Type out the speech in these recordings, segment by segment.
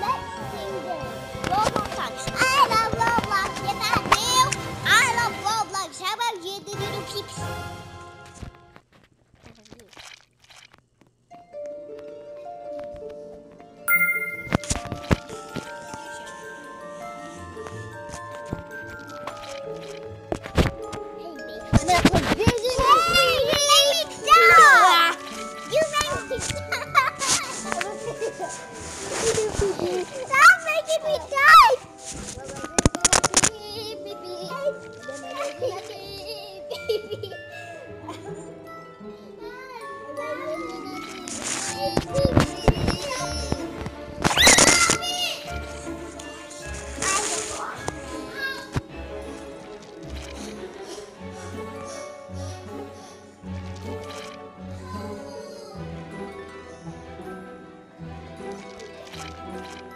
let's sing this. Roll Fox. you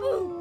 不。